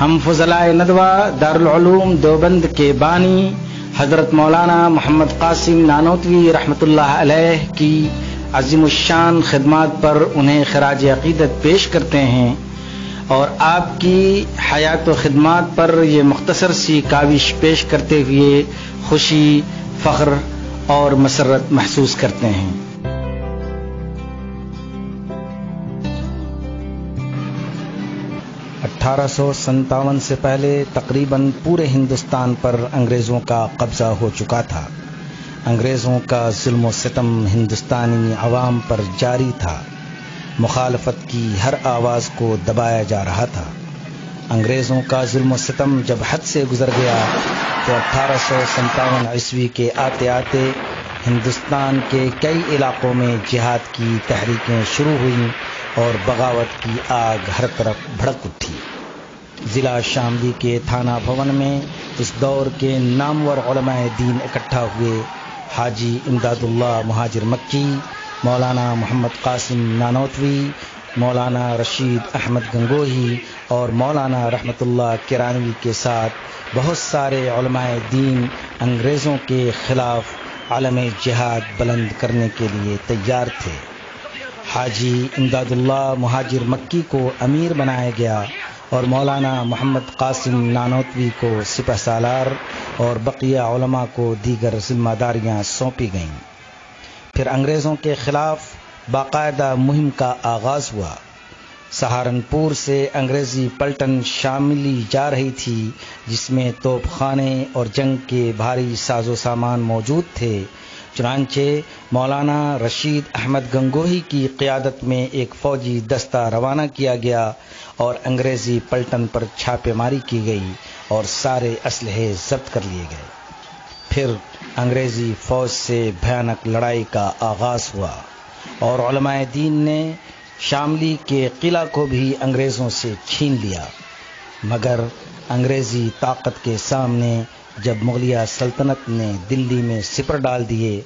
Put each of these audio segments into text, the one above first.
हम फजलाए नदवा दारुल देवबंद के बानी, हज़रत मौलाना मोहम्मद कासिम नानोतवी रहमतुल्लाह अलैह की अजीमुशान खदमात पर उन्हें खराज अकीदत पेश करते हैं और आपकी हयात व खदमात पर ये मुख्तसर सी काविश पेश करते हुए खुशी, फ़ख्र और मसरत महसूस करते हैं। अठारह सौ सतावन से पहले तकरीबन पूरे हिंदुस्तान पर अंग्रेज़ों का कब्ज़ा हो चुका था। अंग्रेज़ों का जुल्म सितम हिंदुस्तानी आवाम पर जारी था। मुखालफत की हर आवाज़ को दबाया जा रहा था। अंग्रेज़ों का जुल्म सितम जब हद से गुजर गया तो अठारह ईस्वी के आते आते हिंदुस्तान के कई इलाकों में जिहाद की तहरीकें शुरू हुई और बगावत की आग हर तरफ़ भड़क उठी। ज़िला शामली के थाना भवन में इस दौर के नामवर दीन इकट्ठा हुए हाजी इमदादुल्ला महाजिर मक्की, मौलाना मोहम्मद कासिम नानोतवी, मौलाना रशीद अहमद गंगोही और मौलाना रहमतुल्ला किरानवी के साथ बहुत सारे दीन अंग्रेज़ों के खिलाफ आलम जिहाद बुलंद करने के लिए तैयार थे। हाजी इमदादुल्ला महाजिर मक्की को अमीर बनाया गया और मौलाना मोहम्मद कासिम नानोतवी को सिपह सालार और बकिया को दीगर जिम्मेदारियाँ सौंपी गईं। फिर अंग्रेज़ों के खिलाफ बाकायदा मुहिम का आगाज़ हुआ। सहारनपुर से अंग्रेज़ी पलटन शामिली जा रही थी, जिसमें तोपखाने और जंग के भारी साजो सामान मौजूद थे चुनाचे मौलाना रशीद अहमद गंगोही की क्यादत में एक फौजी दस्ता रवाना किया गया और अंग्रेज़ी पलटन पर छापेमारी की गई और सारे असलहे जब्त कर लिए गए। फिर अंग्रेज़ी फौज से भयानक लड़ाई का आगाज़ हुआ और दीन ने शामली के किला को भी अंग्रेज़ों से छीन लिया। मगर अंग्रेज़ी ताकत के सामने जब मुगलिया सल्तनत ने दिल्ली में सिपर डाल दिए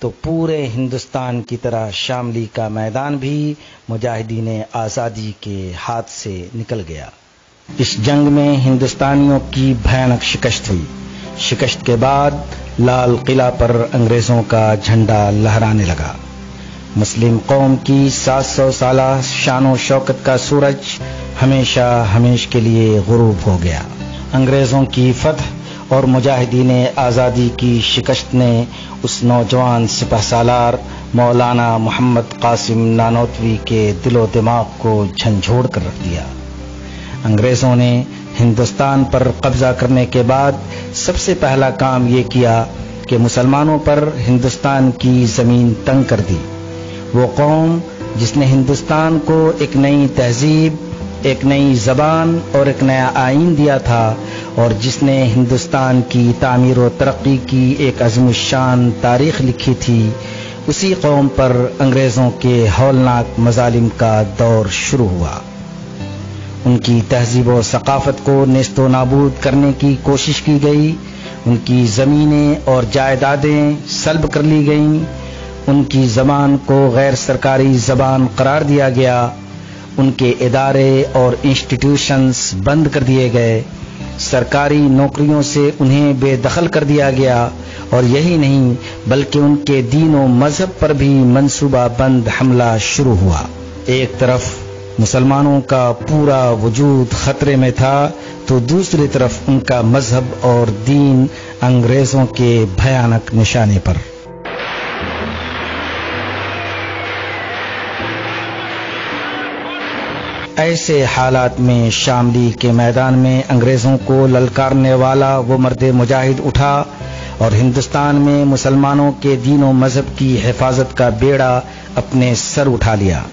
तो पूरे हिंदुस्तान की तरह शामली का मैदान भी मुजाहिदीन आज़ादी के हाथ से निकल गया। इस जंग में हिंदुस्तानियों की भयानक शिकस्त हुई। शिकस्त के बाद लाल किला पर अंग्रेज़ों का झंडा लहराने लगा। मुस्लिम कौम की 700 साल शान शौकत का सूरज हमेशा हमेश के लिए गुरूब हो गया। अंग्रेज़ों की फतह और मुजाहिदीन आज़ादी की शिकस्त ने उस नौजवान सिपह सालार मौलाना मोहम्मद कासिम नानोतवी के दिलो दिमाग को झंझोड़ कर रख दिया। अंग्रेज़ों ने हिंदुस्तान पर कब्जा करने के बाद सबसे पहला काम ये किया कि मुसलमानों पर हिंदुस्तान की ज़मीन तंग कर दी। वो कौम जिसने हिंदुस्तान को एक नई तहजीब, एक नई जबान और एक नया आइन दिया था और जिसने हिंदुस्तान की तामीर व तरक्की की एक अजम शान तारीख लिखी थी, उसी कौम पर अंग्रेज़ों के हौलनाक मजालिम का दौर शुरू हुआ। उनकी तहजीब व सकाफत को नेस्तो नाबूद करने की कोशिश की गई, उनकी जमीनें और जायदादें सल्ब कर ली गईं, उनकी जबान को गैर सरकारी जबान करार दिया गया, उनके इदारे और इंस्टीट्यूशंस बंद कर दिए गए सरकारी नौकरियों से उन्हें बेदखल कर दिया गया। और यही नहीं, बल्कि उनके दीन मज़हब पर भी मंसूबा बंद हमला शुरू हुआ। एक तरफ़ मुसलमानों का पूरा वजूद खतरे में था तो दूसरी तरफ़ उनका मज़हब और दीन अंग्रेज़ों के भयानक निशाने पर। ऐसे हालात में शामली के मैदान में अंग्रेज़ों को ललकारने वाला वो मर्द मुजाहिद उठा और हिंदुस्तान में मुसलमानों के दीनों मज़हब की हिफाजत का बेड़ा अपने सर उठा लिया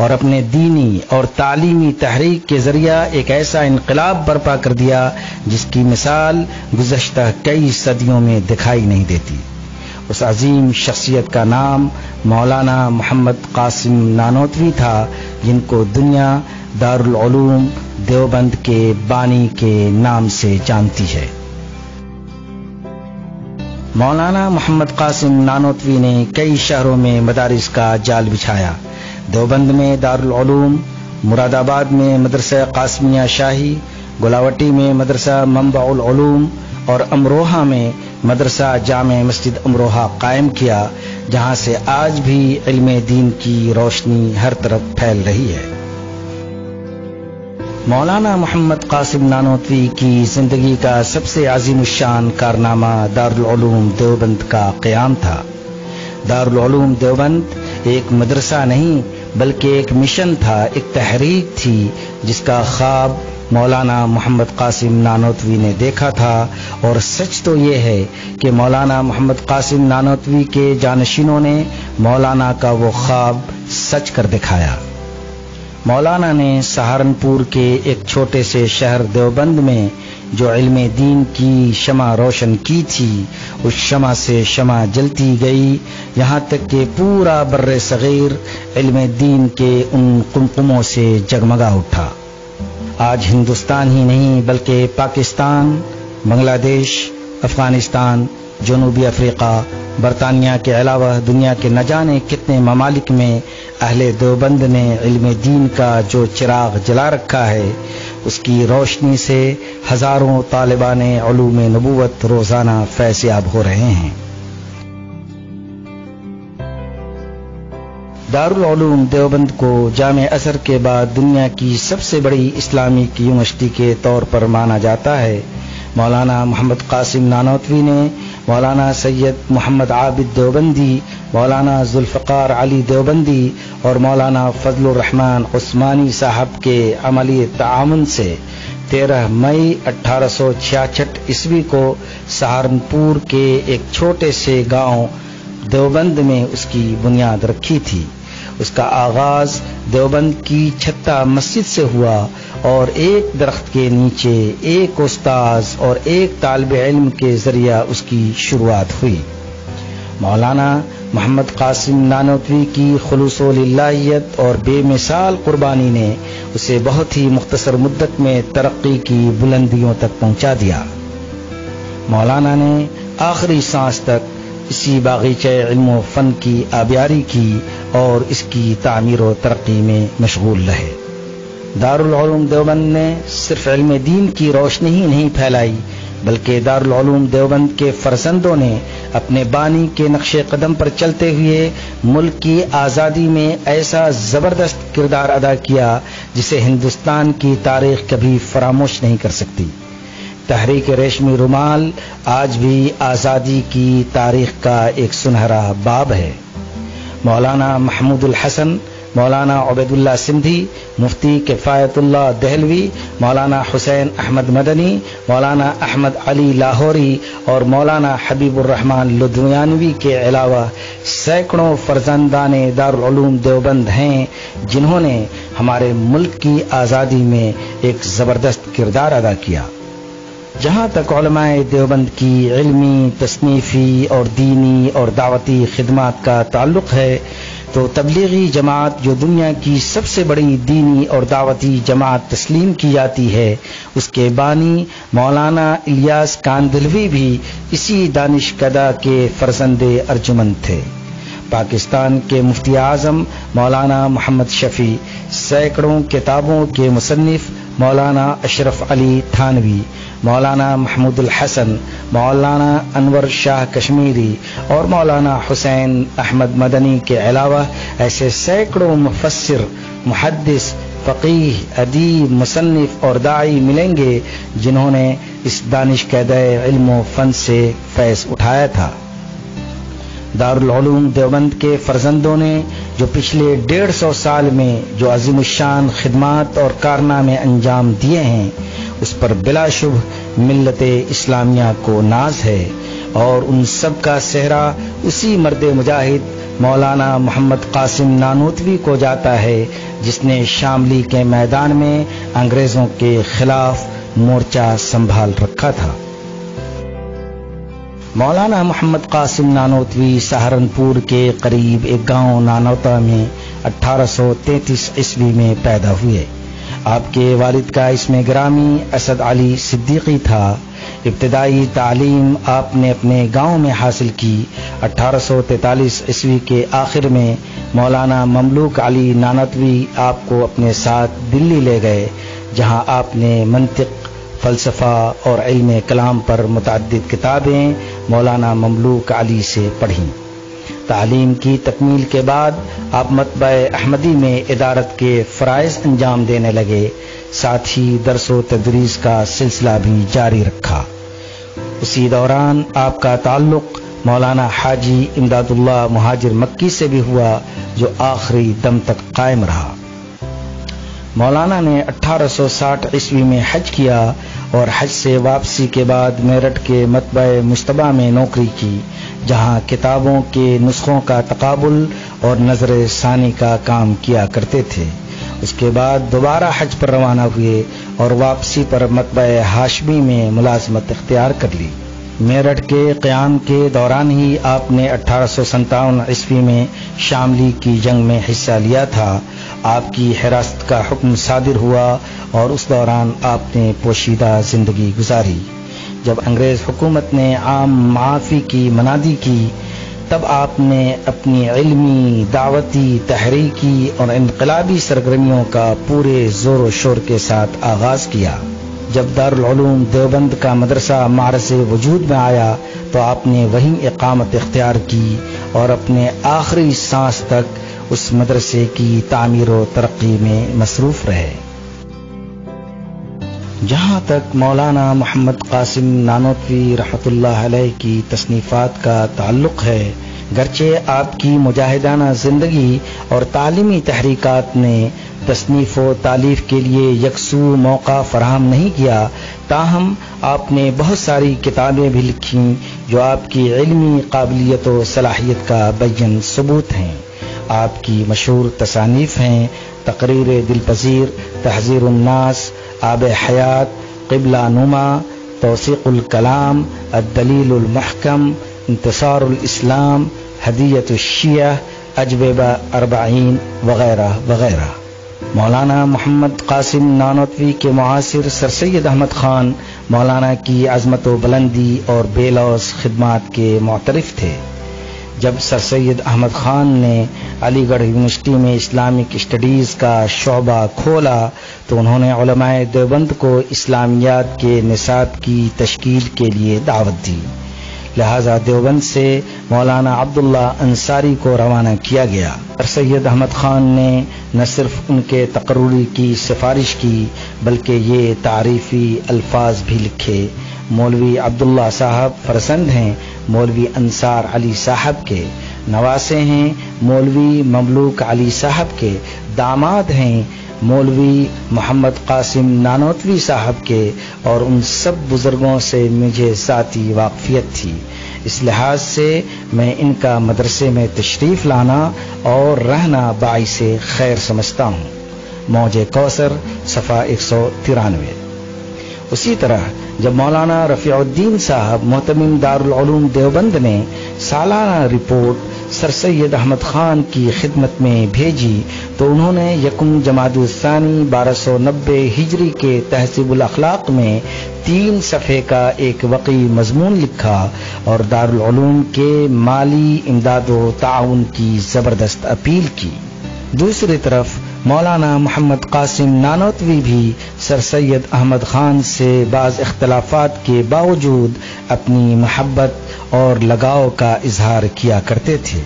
और अपने दीनी और तालीमी तहरीक के ज़रिया एक ऐसा इनकलाब बर्पा कर दिया जिसकी मिसाल गुजश्ता कई सदियों में दिखाई नहीं देती। उस अजीम शख्सियत का नाम मौलाना मोहम्मद कासिम नानोतवी था, जिनको दुनिया दारुल देवबंद के बानी के नाम से जानती है। मौलाना मोहम्मद कासिम नानोतवी ने कई शहरों में मदारिस का जाल बिछाया। देवबंद में दारूम मुरादाबाद में मदरसा कासमिया शाही, गुलावटी में मदरसा मंबाउल उलूम और अमरोहा में मदरसा जाम मस्जिद अमरोहा कायम किया, जहाँ से आज भी इल्म दीन की रोशनी हर तरफ़ फैल रही है। मौलाना मोहम्मद कासिम नानोतवी की ज़िंदगी का सबसे अजीम शान कारनामा दारूम देवबंद का क्याम था। दारूम देवबंद एक मदरसा नहीं, बल्कि एक मिशन था, एक तहरीक थी, जिसका ख्वाब मौलाना मोहम्मद कासिम नानोतवी ने देखा था और सच तो ये है कि मौलाना मोहम्मद कासिम नानोतवी के जानशीनों ने मौलाना का वो ख्वाब सच कर दिखाया। मौलाना ने सहारनपुर के एक छोटे से शहर देवबंद में जो इल्म दीन की शमा रोशन की थी, उस शमा से शमा जलती गई। यहाँ तक कि पूरा बर्र सगीर इल्म दीन के उन कुमकुमों से जगमगा उठा। आज हिंदुस्तान ही नहीं, बल्कि पाकिस्तान, बांग्लादेश, अफ़गानिस्तान, जनूबी अफ्रीका, बरतानिया के अलावा दुनिया के न जाने कितने ममालिक में अहले देवबंद ने इल्म दीन का जो चिराग जला रखा है, उसकी रोशनी से हज़ारों तालिबान नबूवत रोज़ाना फैसयाब हो रहे हैं। दारुल देवबंद को जाम असर के बाद दुनिया की सबसे बड़ी इस्लामिक यूनिवर्सिटी के तौर पर माना जाता है। मौलाना मोहम्मद कासिम नानोतवी ने मौलाना सैयद मोहम्मद आबिद देवबंदी, मौलाना जुल्फ़ार अली देवबंदी और मौलाना फजलरहमान उस्मानी साहब के अमली ताउन से 13 मई अठारह ईस्वी को सहारनपुर के एक छोटे से गाँव देवबंद में उसकी बुनियाद रखी थी। उसका आगाज़ देवबंद की छत्ता मस्जिद से हुआ और एक दरख्त के नीचे एक उस्ताज और एक तालब इल्म के ज़रिया उसकी शुरुआत हुई। मौलाना मोहम्मद कासिम नानोतवी की खलूसोलिल्लाहियत और बेमिसाल कुर्बानी ने उसे बहुत ही मुख्तसर मुद्दत में तरक्की की बुलंदियों तक पहुँचा दिया। मौलाना ने आखिरी सांस तक इसी बागीचे इल्म फन की आबियारी की और इसकी तामीर व तरक्की में मशगूल रहे। दारुल देवबंद ने सिर्फ़ इल्म दीन की रोशनी ही नहीं फैलाई, बल्कि दारुल देवबंद के फरसंदों ने अपने बानी के नक्शे कदम पर चलते हुए मुल्क की आज़ादी में ऐसा ज़बरदस्त किरदार अदा किया, जिसे हिंदुस्तान की तारीख कभी फरामोश नहीं कर सकती। तहरीक रेशमी रुमाल, आज भी आज़ादी की तारीख का एक सुनहरा बाब है। मौलाना महमूदुल हसन, मौलाना उबैदुल्ला सिंधी, मुफ्ती किफ़ायतुल्ला दहलवी, मौलाना हुसैन अहमद मदनी, मौलाना अहमद अली लाहौरी और मौलाना हबीबुररहमान लुधियानवी के अलावा सैकड़ों फर्जंदान दारूम देवबंद हैं, जिन्होंने हमारे मुल्क की आज़ादी में एक ज़बरदस्त किरदार अदा किया। जहाँ तक देवबंद की इल्मी, तसनीफ़ी और दीनी और दावती खिदमत का ताल्लुक है तो तबलीगी जमात जो दुनिया की सबसे बड़ी दीनी और दावती जमात तस्लीम की जाती है, उसके बानी मौलाना इलियास कांदलवी भी इसी दानिश कदा के फरजंद अर्जुमन थे। पाकिस्तान के मुफ्ती आज़म मौलाना मोहम्मद शफी सैकड़ों किताबों के मुसन्फ मौलाना अशरफ अली थानवी, मौलाना महमूदुल हसन, मौलाना अनवर शाह कश्मीरी और मौलाना हुसैन अहमद मदनी के अलावा ऐसे सैकड़ों मुफसर मुहदस फ़कीह, अदीब मुसनफ़ और दाई मिलेंगे जिन्होंने इस दानिश कैद इल्म फन से फैज उठाया था। दारुल देवबंद के फर्जंदों ने जो पिछले डेढ़ सौ साल में जो अजीमुशान खिदमात और कारनामे अंजाम दिए हैं, उस पर बिलाशुभ मिलत इस्लामिया को नाज है। और उन सब का सेहरा उसी मर्द मुजाहिद मौलाना मोहम्मद कासिम नानूतवी को जाता है, जिसने शामली के मैदान में अंग्रेज़ों के खिलाफ मोर्चा संभाल रखा था। मौलाना मोहम्मद कासिम नानोतवी सहारनपुर के करीब एक गाँव नानौता में 1833 ईस्वी में पैदा हुए। आपके वालिद का इसमें ग्रामी असद अली सिद्दीकी था। इब्तदाई तालीम आपने अपने गाँव में हासिल की 1843 ईस्वी के आखिर में मौलाना ममलूक अली नानतवी आपको अपने साथ दिल्ली ले गए, जहाँ आपने मंतिक फ़लसफ़ा और इल्म कलाम पर मुतद किताबें मौलाना ममलूक अली से पढ़ीं। तालीम की तकमील के बाद आप मतब अहमदी में इदारत के फ़रज़ अंजाम देने लगे। साथ ही दरस तदरीस का सिलसिला भी जारी रखा। उसी दौरान आपका ताल्लुक मौलाना हाजी इमदादुल्ला महाजिर मक्की से भी हुआ, जो आखिरी दम तक कायम रहा। मौलाना ने 1860 ईस्वी में हज किया और हज से वापसी के बाद मेरठ के मतब मुशतबा में नौकरी की, जहाँ किताबों के नुस्खों का तकबुल और नज़र सानी का काम किया करते थे। उसके बाद दोबारा हज पर रवाना हुए और वापसी पर मतब हाशमी में मुलाजमत इख्तियार कर ली। मेरठ के क्याम के दौरान ही आपने अठारह सौ सत्तावन ईस्वी में शामली की जंग में हिस्सा लिया था। आपकी हिरासत का हुक्म सादिर हुआ और उस दौरान आपने पोशीदा ज़िंदगी गुजारी। जब अंग्रेज़ हुकूमत ने आम माफ़ी की मनादी की, तब आपने अपनी इल्मी, दावती, तहरीकी और इनकलाबी सरगर्मियों का पूरे ज़ोर शोर के साथ आगाज़ किया। जब दारूम देवबंद का मदरसा मारस वजूद में आया तो आपने वहीं इकामत इख्तियार की और अपने आखिरी सांस तक उस मदरसे की तामीर तरक्की में मसरूफ रहे। जहाँ तक मौलाना मोहम्मद कासिम नानोतवी रहमतुल्लाह की तसनीफात का ताल्लुक है गरचे आपकी मुजाहिदाना ज़िंदगी और तालीमी तहरीकात ने तसनीफ तालीफ के लिए यकसू मौका फराहम नहीं किया, ताहम आपने बहुत सारी किताबें भी लिखी जो आपकी इल्मी काबिलियत व सलाहियत का बैन सबूत हैं। आपकी मशहूर तसानीफ हैं, तकरीर दिलपजीर तहजीर उन्नास आब हयात, किबला नुमा, तोसीकुल कलाम अदलीलमहकम इंतसार इस्लाम हदीयत शिया अजबेबा अरबाइन वगैरह वगैरह मौलाना मोहम्मद कासिम नानोतवी के मुआसिर सर सैद अहमद खान मौलाना की अजमत बुलंदी और बेलौस खिदमात के मोतरफ थे जब सर सैद अहमद खान ने अलीगढ़ यूनिवर्सिटी में इस्लामिक स्टडीज़ का शोबा खोला तो उन्होंने देवबंद को इस्लामियात के निसाब की तश्कील के लिए दावत दी लिहाजा देवबंद से मौलाना अब्दुल्ला अंसारी को रवाना किया गया। सैयद अहमद खान ने न सिर्फ़ उनके तकरूरी की सिफारिश की, बल्कि ये तारीफी अल्फाज भी लिखे। मौलवी अब्दुल्ला साहब फरसंद हैं, मौलवी अंसार अली साहब के नवासे हैं, मौलवी ममलूक अली साहब के दामाद हैं मौलवी मोहम्मद कासिम नानोतवी साहब के और उन सब बुज़ुर्गों से मुझे ज़ाती वाकफियत थी। इस लिहाज से मैं इनका मदरसे में तशरीफ़ लाना और रहना बाई से खैर समझता हूँ। मौज कौसर, सफ़ा एक सौ तिरानवे। उसी तरह जब मौलाना रफ़ीउद्दीन साहब मोहतमिम दारूम देवबंद ने सालाना रिपोर्ट सर सैयद अहमद खान की खिदमत में भेजी तो उन्होंने यकुम जमादानी बारह सौ नब्बे हिजरी के तहसीबुल अखलाक में तीन सफ़े का एक वकी मजमून लिखा और दारूम के माली इमदाद ताउन की ज़बरदस्त अपील की। दूसरी तरफ़ मौलाना मोहम्मद कासिम नानोतवी भी सर सैयद अहमद खान से बाज इख्तलाफात के बावजूद अपनी मोहब्बत और लगाव का इजहार किया करते थे।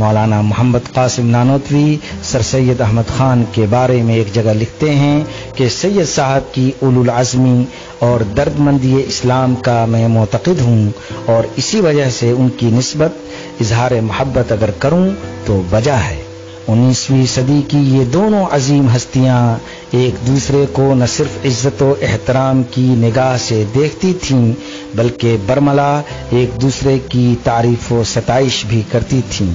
मौलाना मोहम्मद कासिम नानोतवी सर सैयद अहमद खान के बारे में एक जगह लिखते हैं कि सैयद साहब की उलुल आजमी और दर्दमंदी इस्लाम का मैं मोतकद हूँ और इसी वजह से उनकी नस्बत इजहार मोहब्बत अगर करूँ तो वजह है। उन्नीसवीं सदी की ये दोनों अजीम हस्तियाँ एक दूसरे को न सिर्फ़ इज़्ज़त एहतराम की निगाह से देखती थीं, बल्कि बरमला एक दूसरे की तारीफ़ व सताइश भी करती थीं।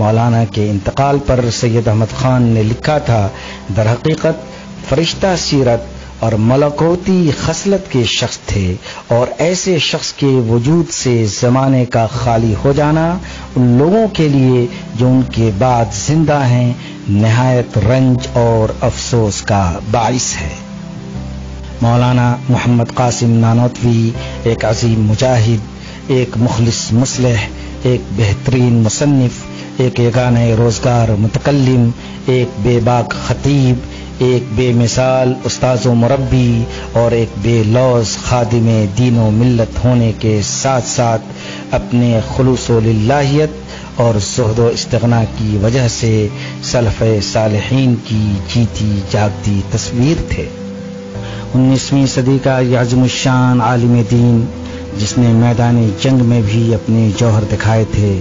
मौलाना के इंतकाल पर सैयद अहमद खान ने लिखा था, दरहकीकत, फरिश्ता सीरत और मलकोती खसलत के शख्स थे और ऐसे शख्स के वजूद से जमाने का खाली हो जाना उन लोगों के लिए जो उनके बाद ज़िंदा हैं, नहायत रंज और अफसोस का बाइस है। मौलाना मोहम्मद कासिम नानोतवी, एक अजीम मुजाहिद, एक मुखलिस मुसलह, एक बेहतरीन मुसन्फ एक यगान रोज़गार मुतकलम एक बेबाक खतीब एक बेमिसाल उस्ताज मुरबी और एक बेलौस खादिम दीन मिलत होने के साथ साथ अपने खलूस लाहियत और जहद इस्तना की वजह से सलफ़ सालहीन की जीती जागती तस्वीर थे। उन्नीसवीं सदी का याजमुशान आलिम दीन, जिसने मैदानी जंग में भी अपने जौहर दिखाए थे,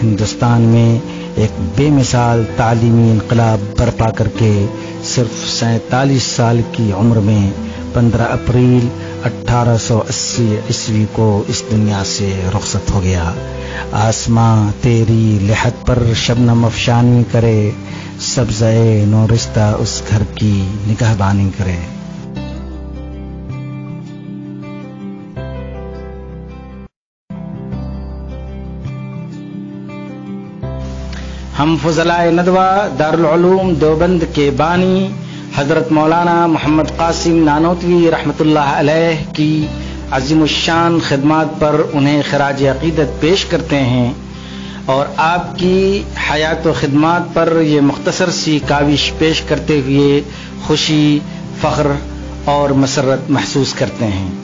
हिंदुस्तान में एक बेमिसाल तालीमी इनकलाब बर्पा करके सिर्फ़ सैतालीस साल की उम्र में 15 अप्रैल 1880 ईस्वी को इस दुनिया से रुखसत हो गया। आसमां तेरी लहत पर शबनम अफशानी करे सब्ज़े नोरिस्ता उस घर की निगहबानी करे। हम फजलाए नदवा दारुल देवबंद के बानी, हज़रत मौलाना मोहम्मद कासिम नानोतवी रहमतुल्लाह अलैह की अजीमुशान खदमात पर उन्हें खराज अकीदत पेश करते हैं। और आपकी हयात खदमात पर ये मुख्तसर सी काविश पेश करते हुए खुशी, फ़ख्र और मसरत महसूस करते हैं।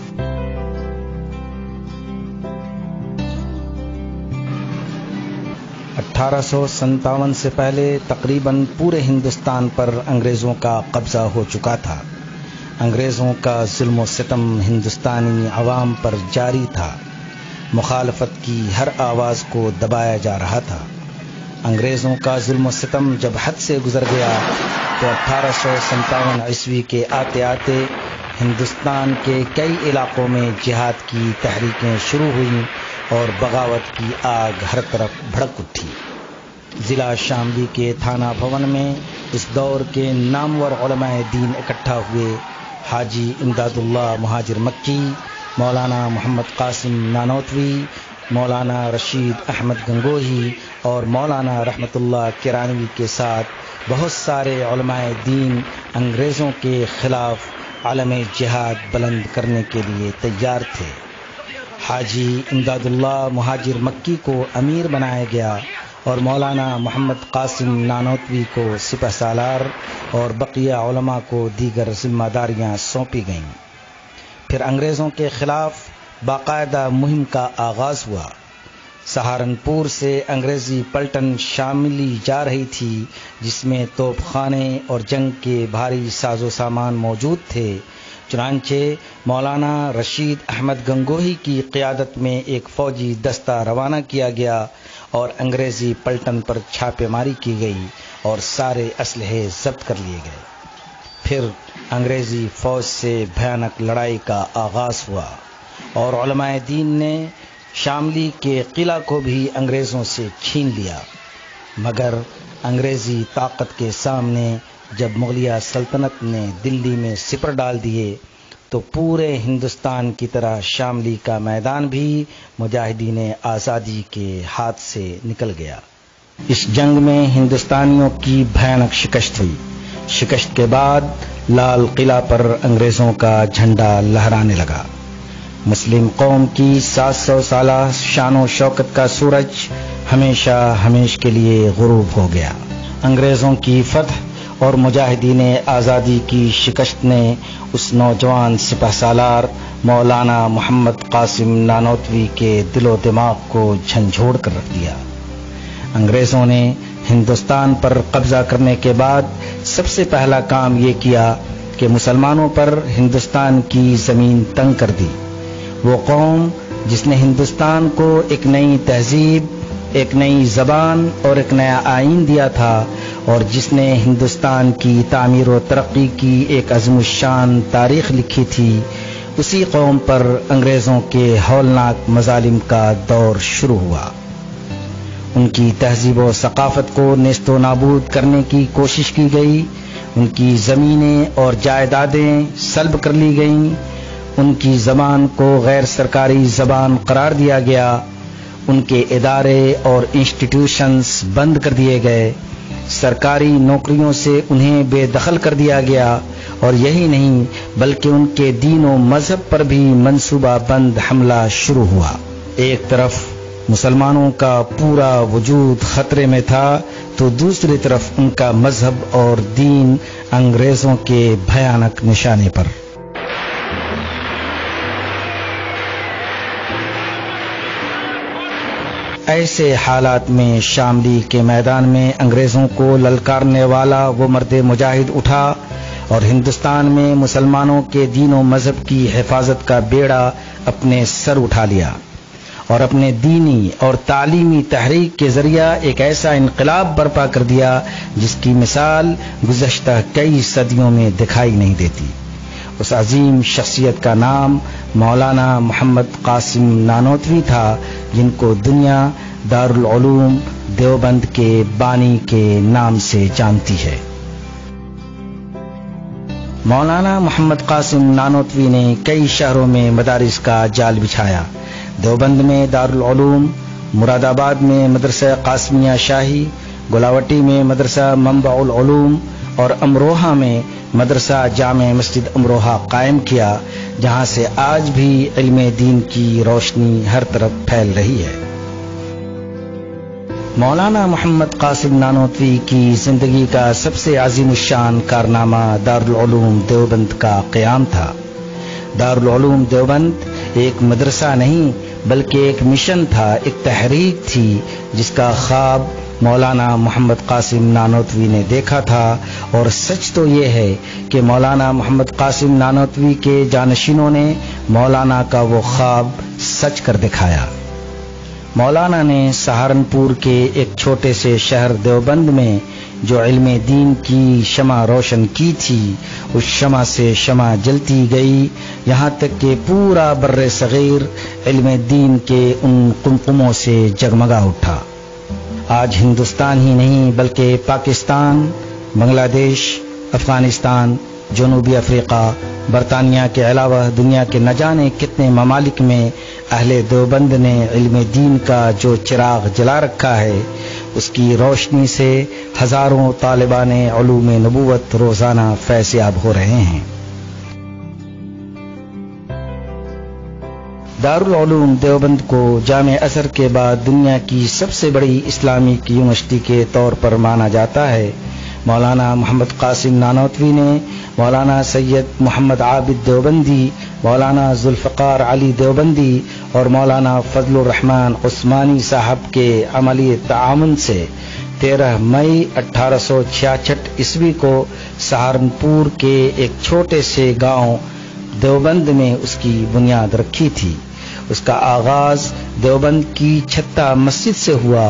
अठारह सौ सतावन से पहले तकरीबन पूरे हिंदुस्तान पर अंग्रेज़ों का कब्जा हो चुका था। अंग्रेज़ों का जुल्म सितम हिंदुस्तानी अवाम पर जारी था। मुखालफत की हर आवाज़ को दबाया जा रहा था। अंग्रेज़ों का जुल्म सितम जब हद से गुजर गया तो अठारह ईस्वी के आते आते हिंदुस्तान के कई इलाकों में जिहाद की तहरीकें शुरू हुई। और बगावत की आग हर तरफ़ भड़क उठी। जिला शामली के थाना भवन में इस दौर के नामवर दीन इकट्ठा हुए हाजी इमदादुल्ला महाजिर मक्की, मौलाना मोहम्मद कासिम नानोतवी, मौलाना रशीद अहमद गंगोही और मौलाना रहमतुल्लाह किरानवी के साथ बहुत सारे दीन अंग्रेज़ों के खिलाफ आलम जिहाद बुलंद करने के लिए तैयार थे। हाजी इमदादुल्ला महाजिर मक्की को अमीर बनाया गया और मौलाना मोहम्मद कासिम नानोतवी को सिपह सालार और बकिया को दीगर जिम्मेदारियाँ सौंपी गईं। फिर अंग्रेज़ों के खिलाफ बाकायदा मुहिम का आगाज़ हुआ। सहारनपुर से अंग्रेज़ी पलटन शामिली जा रही थी, जिसमें तोपखाने और जंग के भारी साजो सामान मौजूद थे चुनाचे मौलाना रशीद अहमद गंगोही की क्यादत में एक फौजी दस्ता रवाना किया गया और अंग्रेज़ी पलटन पर छापेमारी की गई और सारे असलहे जब्त कर लिए गए। फिर अंग्रेज़ी फौज से भयानक लड़ाई का आगाज़ हुआ और दीन ने शामली के किला को भी अंग्रेज़ों से छीन लिया। मगर अंग्रेज़ी ताकत के सामने जब मुगलिया सल्तनत ने दिल्ली में सिपर डाल दिए तो पूरे हिंदुस्तान की तरह शामली का मैदान भी मुजाहिदीन आज़ादी के हाथ से निकल गया। इस जंग में हिंदुस्तानियों की भयानक शिकस्त हुई। शिकस्त के बाद लाल किला पर अंग्रेज़ों का झंडा लहराने लगा। मुस्लिम कौम की 700 साल शान शौकत का सूरज हमेशा हमेश के लिए गुरूब हो गया। अंग्रेज़ों की फतह और मुजाहिदीन आज़ादी की शिकस्त ने उस नौजवान सिपह सालार, मौलाना मोहम्मद कासिम नानोतवी के दिलो दिमाग को झंझोड़ कर रख दिया अंग्रेज़ों ने हिंदुस्तान पर कब्जा करने के बाद सबसे पहला काम ये किया कि मुसलमानों पर हिंदुस्तान की ज़मीन तंग कर दी। वो कौम जिसने हिंदुस्तान को एक नई तहजीब, एक नई जबान और एक नया आइन दिया था और जिसने हिंदुस्तान की तामीर व तरक्की की एक अजमुशान तारीख लिखी थी, उसी कौम पर अंग्रेज़ों के हौलनाक मजालिम का दौर शुरू हुआ। उनकी तहजीब व सकाफत को नेस्तो नाबूद करने की कोशिश की गई, उनकी ज़मीनें और जायदादें सल्ब कर ली गईं, उनकी जबान को गैर सरकारी जबान करार दिया गया, उनके इदारे और इंस्टीट्यूशंस बंद कर दिए गए सरकारी नौकरियों से उन्हें बेदखल कर दिया गया। और यही नहीं, बल्कि उनके दीनों मज़हब पर भी मनसूबा बंद हमला शुरू हुआ। एक तरफ़ मुसलमानों का पूरा वजूद खतरे में था तो दूसरी तरफ़ उनका मज़हब और दीन अंग्रेज़ों के भयानक निशाने पर। ऐसे हालात में शामली के मैदान में अंग्रेज़ों को ललकारने वाला वो मर्द मुजाहिद उठा और हिंदुस्तान में मुसलमानों के दीनों मज़हब की हिफाजत का बेड़ा अपने सर उठा लिया और अपने दीनी और तालीमी तहरीक के ज़रिया एक ऐसा इनकलाब बर्पा कर दिया जिसकी मिसाल गुजश्ता कई सदियों में दिखाई नहीं देती। उस अजीम शख्सियत का नाम मौलाना मोहम्मद कासिम नानोतवी था, जिनको दुनिया दारुल उलूम देवबंद के बानी के नाम से जानती है। मौलाना मोहम्मद कासिम नानोतवी ने कई शहरों में मदारिस का जाल बिछाया। देवबंद में दारुल उलूम, मुरादाबाद में मदरसा कासमिया शाही, गुलावटी में मदरसा मंबाउल उलूम और अमरोहा में मदरसा जाम मस्जिद अमरोहा कायम किया, जहाँ से आज भी इल्म दीन की रोशनी हर तरफ़ फैल रही है। मौलाना मोहम्मद कासिम नानोतवी की ज़िंदगी का सबसे अजीम शान कारनामा दारुल उलूम देवबंद का क्याम था। दारूम देवबंद एक मदरसा नहीं, बल्कि एक मिशन था, एक तहरीक थी, जिसका ख्वाब मौलाना मोहम्मद कासिम नानोतवी ने देखा था और सच तो ये है कि मौलाना मोहम्मद कासिम नानोतवी के जानशीनों ने मौलाना का वो ख्वाब सच कर दिखाया। मौलाना ने सहारनपुर के एक छोटे से शहर देवबंद में जो इल्म दीन की शमा रोशन की थी, उस शमा से शमा जलती गई। यहाँ तक कि पूरा बर्र सगीर इल्म दीन के उन कुमकुमों से जगमगा उठा। आज हिंदुस्तान ही नहीं, बल्कि पाकिस्तान, बांग्लादेश, अफ़गानिस्तान, जनूबी अफ्रीका, बरतानिया के अलावा दुनिया के न जाने कितने ममालिक में अहले देवबंद ने इल्म दीन का जो चिराग जला रखा है, उसकी रोशनी से हज़ारों तालिबान नबूवत रोज़ाना फैसियाब हो रहे हैं। दारुल उलूम देवबंद को जाम असर के बाद दुनिया की सबसे बड़ी इस्लामिक यूनिवर्सिटी के तौर पर माना जाता है। मौलाना मोहम्मद कासिम नानोतवी ने, मौलाना सैयद मोहम्मद आबिद देवबंदी, मौलाना जुल्फ़कार अली देवबंदी और मौलाना फजलुररहमान उस्मानी साहब के अमली ताउन से 13 मई अठारह ईस्वी को सहारनपुर के एक छोटे से गाँव देवबंद में उसकी बुनियाद रखी थी। उसका आगाज़ देवबंद की छत्ता मस्जिद से हुआ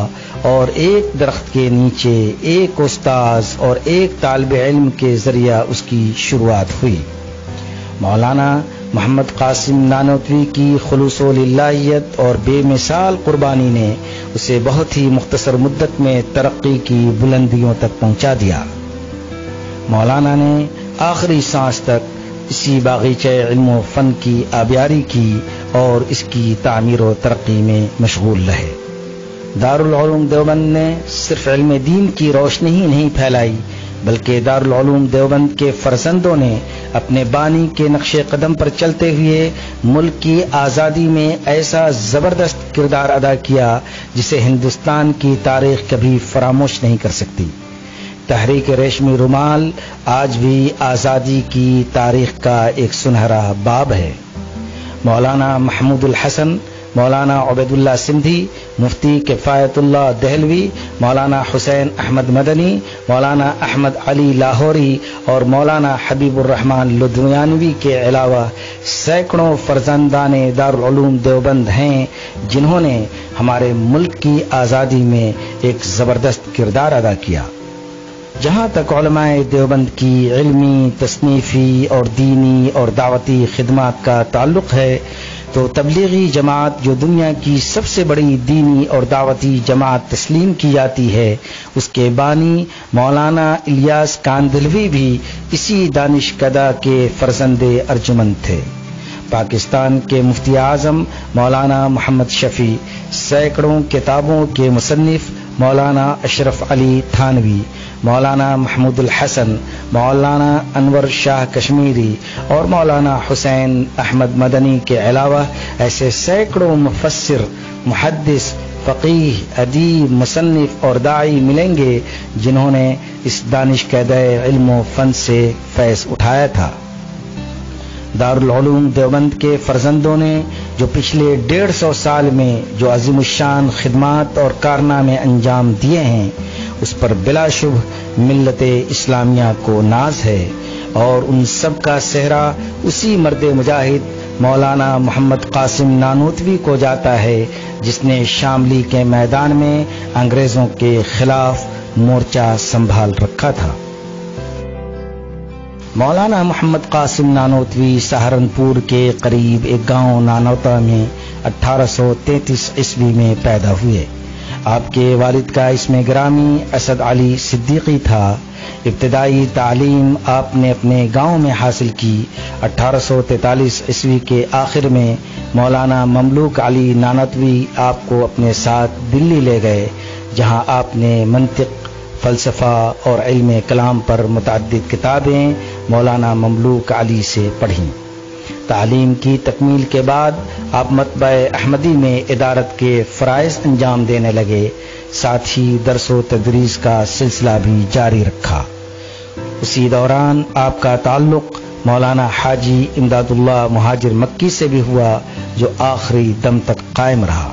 और एक दरख्त के नीचे एक उस्ताज और एक तालब इल्म के ज़रिया उसकी शुरुआत हुई। मौलाना मोहम्मद कासिम नानोतवी की खलूसोलिल्लाहियत और बेमिसाल कुर्बानी ने उसे बहुत ही मुख्तसर मुद्दत में तरक्की की बुलंदियों तक पहुँचा दिया। मौलाना ने आखिरी सांस तक इसी बागीचे इल्म फन की आबियारी की और इसकी तामीर और तरक्की में मशगूल रहे। दारुल उलूम देवबंद ने सिर्फ़ इल्म दीन की रोशनी ही नहीं फैलाई, बल्कि दारुल उलूम देवबंद के फरजंदों ने अपने बानी के नक्शे कदम पर चलते हुए मुल्क की आज़ादी में ऐसा ज़बरदस्त किरदार अदा किया, जिसे हिंदुस्तान की तारीख कभी फरामोश नहीं कर सकती। तहरीक रेशमी रुमाल आज भी आज़ादी की तारीख का एक सुनहरा बाब है। मौलाना महमूदुल हसन, मौलाना उबैदुल्ला सिंधी, मुफ्ती किफ़ायतुल्ला दहलवी, मौलाना हुसैन अहमद मदनी, मौलाना अहमद अली लाहौरी और मौलाना हबीबुररहमान लुधियानवी के अलावा सैकड़ों फर्जंदान दारूम देवबंद हैं, जिन्होंने हमारे मुल्क की आज़ादी में एक ज़बरदस्त किरदार अदा किया। जहाँ तक देवबंद की इल्मी, तसनीफी और दीनी और दावती खिदमत का ताल्लुक है तो तबलीगी जमात जो दुनिया की सबसे बड़ी दीनी और दावती जमात तस्लीम की जाती है, उसके बानी मौलाना इलियास कांदलवी भी इसी दानिश कदा के फरजंदे अर्जुमन थे। पाकिस्तान के मुफ्ती आज़म मौलाना मोहम्मद शफी, सैकड़ों किताबों के मुसन्फ मौलाना अशरफ अली थानवी मौलाना महमूदुल हसन, मौलाना अनवर शाह कश्मीरी और मौलाना हुसैन अहमद मदनी के अलावा ऐसे सैकड़ों मुफसर मुहदस फ़कीह, अदीब मुसन्फ और दाई मिलेंगे जिन्होंने इस दानिश कैद इल्म फन से फैज उठाया था। दारूम देवबंद के फर्जंदों ने जो पिछले डेढ़ सौ साल में जो अजीमुशान खिदमात और कारनामे अंजाम दिए हैं उस पर बिलाशुभ मिल्लत इस्लामिया को नाज है और उन सब का सेहरा उसी मर्द मुजाहिद मौलाना मोहम्मद कासिम नानोतवी को जाता है, जिसने शामली के मैदान में अंग्रेज़ों के खिलाफ मोर्चा संभाल रखा था। मौलाना मोहम्मद कासिम नानोतवी सहारनपुर के करीब एक गाँव नानौता में 1833 ईस्वी में पैदा हुए। आपके वालिद का इसमें ग्रामी असद अली सिद्दीकी था। इब्तदाई तालीम आपने अपने गाँव में हासिल की। 1843 ईस्वी के आखिर में मौलाना ममलूक अली नानतवी आपको अपने साथ दिल्ली ले गए, जहाँ आपने मंतिक, फलसफा और इल्म कलाम पर मुतद किताबें मौलाना ममलूक अली से पढ़ी। तालीम की तकमील के बाद आप मतब अहमदी में इदारत के फ़राइज अंजाम देने लगे। साथ ही दरसो तदरीस का सिलसिला भी जारी रखा। उसी दौरान आपका ताल्लुक मौलाना हाजी इमदादुल्ला महाजिर मक्की से भी हुआ, जो आखिरी दम तक कायम रहा।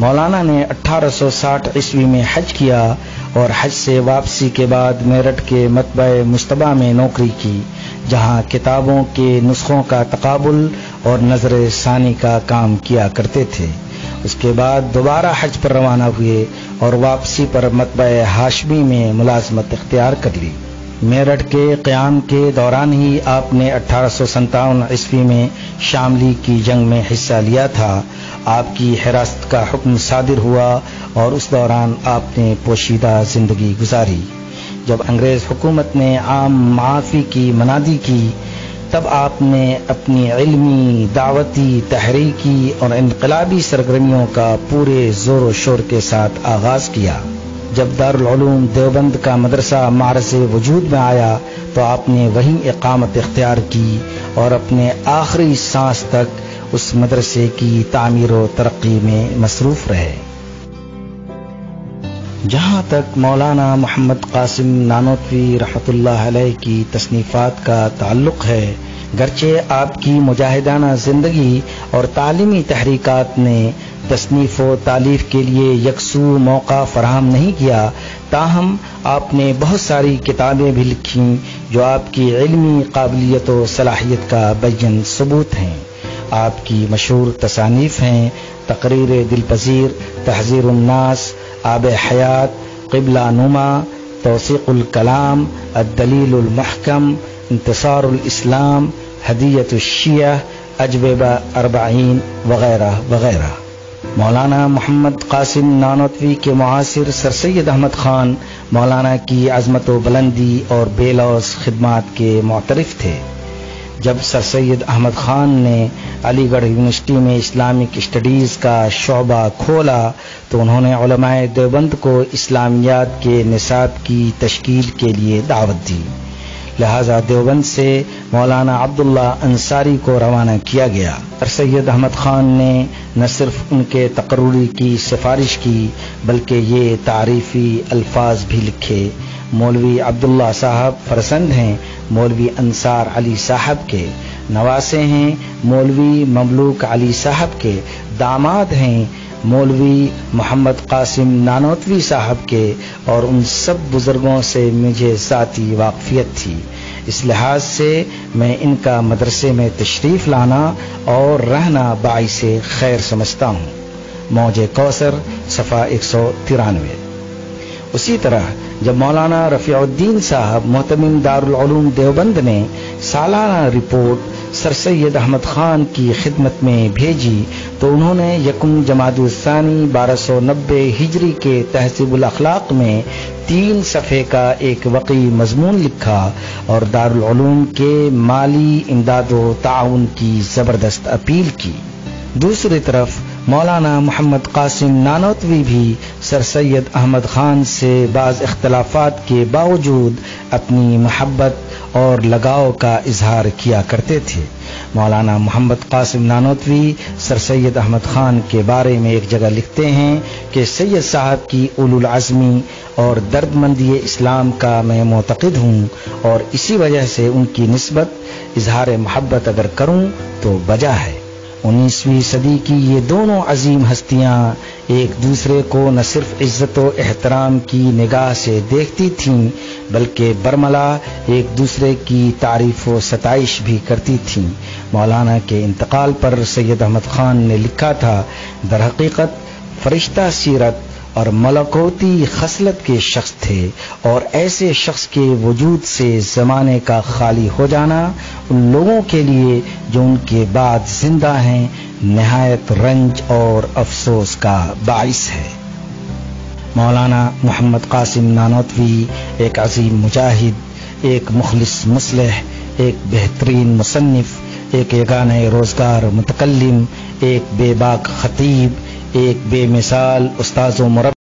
मौलाना ने 1860 ईस्वी में हज किया और हज से वापसी के बाद मेरठ के मतब मुशतबा में नौकरी की, जहाँ किताबों के नुस्खों का तकबुल और नज़र सानी का काम किया करते थे। उसके बाद दोबारा हज पर रवाना हुए और वापसी पर मतब हाशमी में मुलाजमत इख्तियार कर ली। मेरठ के क्याम के दौरान ही आपने अठारह सौ सत्तावन ईस्वी में शामली की जंग में हिस्सा लिया था। आपकी हिरासत का हुक्म सादिर हुआ और उस दौरान आपने पोशीदा ज़िंदगी गुजारी। जब अंग्रेज़ हुकूमत ने आम माफ़ी की मनादी की, तब आपने अपनी इल्मी, दावती, तहरीकी और इनकलाबी सरगर्मियों का पूरे ज़ोर शोर के साथ आगाज़ किया। जब दारूम देवबंद का मदरसा मारस वजूद में आया तो आपने वहीं इकामत इख्तियार की और अपने आखिरी सांस तक उस मदरसे की तामीर तरक्की में मसरूफ रहे। जहाँ तक मौलाना मोहम्मद कासिम नानोतवी रहमतुल्लाह की तसनीफ़ात का ताल्लुक है गरचे आपकी मुजाहिदाना ज़िंदगी और तालीमी तहरीकात ने तसनीफ व तालीफ के लिए यकसू मौका फराहम नहीं किया, ताहम आपने बहुत सारी किताबें भी लिखी जो आपकी इलमी काबिलियत व सलाहियत का बैन सबूत हैं। आपकी मशहूर तसानीफ हैं तकरीर दिलपजीर तहजीर उन्नास आब हयात क़िबला नुमा तोसीक़ुल कलाम अदलीलमहकम इंतसारइस्लाम हदीयत शिया अजबेबा अरबाइन वगैरह वगैरह। मौलाना मोहम्मद कासिम नानोतवी के मुआसिर सर सैद अहमद खान मौलाना की अजमत बुलंदी और बेलौस खिदमात के मोतरफ थे। जब सर सैद अहमद खान ने अलीगढ़ यूनिवर्सिटी में इस्लामिक स्टडीज़ का शोबा खोला तो उन्होंने देवबंद को इस्लामियात के निसाब की तश्कील के लिए दावत दी। लिहाजा देवबंद से मौलाना अब्दुल्ला अंसारी को रवाना किया गया। सर सैद अहमद खान ने न सिर्फ़ उनके तकरूरी की सिफारिश की, बल्कि ये तारीफी अल्फाज भी लिखे। मौलवी अब्दुल्ला साहब फरसंद हैं, मौलवी अंसार अली साहब के नवासे हैं, मौलवी ममलूक अली साहब के दामाद हैं मौलवी मोहम्मद कासिम नानोतवी साहब के और उन सब बुज़ुर्गों से मुझे ज़ाती वाकफियत थी। इस लिहाज से मैं इनका मदरसे में तशरीफ़ लाना और रहना बाई से खैर समझता हूँ। मौज कौसर, सफ़ा एक सौ तिरानवे। उसी तरह जब मौलाना रफीउद्दीन साहब मोहतमिम दारूम देवबंद ने सालाना रिपोर्ट सर सैद अहमद खान की खिदमत में भेजी तो उन्होंने यकुम जमातुस्सानी बारह सौ नब्बे हिजरी के तहसीबुल अखलाक में तीन सफ़े का एक वकी मजमून लिखा और दारूम के माली इमदाद ताउन की ज़बरदस्त अपील की। दूसरी तरफ़, मौलाना मोहम्मद कासिम नानोतवी भी सर सैद अहमद खान से बाज इख्तलाफात के बावजूद अपनी मोहब्बत और लगाव का इजहार किया करते थे। मौलाना मोहम्मद कासिम नानोतवी, सर सैयद अहमद खान के बारे में एक जगह लिखते हैं कि सैयद साहब की उलुल आजमी और दर्दमंदी इस्लाम का मैं मोतकद हूँ और इसी वजह से उनकी नस्बत इजहार मोहब्बत अगर करूँ तो बजा है। उन्नीसवीं सदी की ये दोनों अजीम हस्तियाँ एक दूसरे को न सिर्फ़ इज़्ज़त व एहतराम की निगाह से देखती थीं, बल्कि बर्मला एक दूसरे की तारीफ़ व सताइश भी करती थीं। मौलाना के इंतकाल पर सैयद अहमद खान ने लिखा था, दरहकीकत, फरिश्ता सीरत और मलकोती खसलत के शख्स थे और ऐसे शख्स के वजूद से जमाने का खाली हो जाना उन लोगों के लिए जो उनके बाद ज़िंदा हैं, नहायत रंज और अफसोस का बाइस है। मौलाना मोहम्मद कासिम नानोतवी, एक अजीम मुजाहिद, एक मुखलिस मुसलह, एक बेहतरीन मुसनफ़ एक यगान रोज़गार मुतकलम एक बेबाक खतीब एक बेमिसाल उस्ताज मुरब